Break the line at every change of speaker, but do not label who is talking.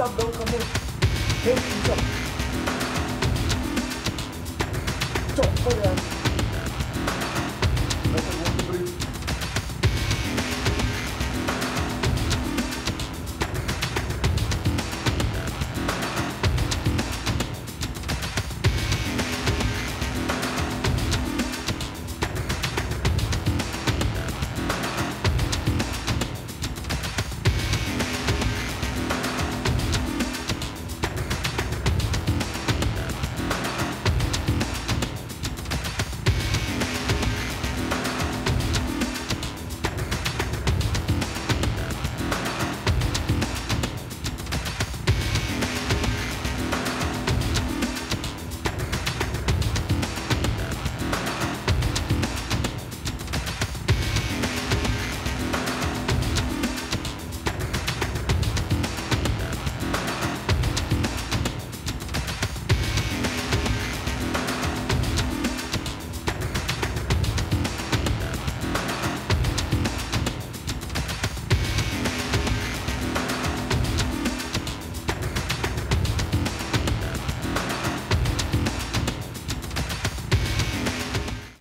of locomotion. Here we go.